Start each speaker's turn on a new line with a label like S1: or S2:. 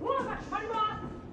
S1: 我在船边。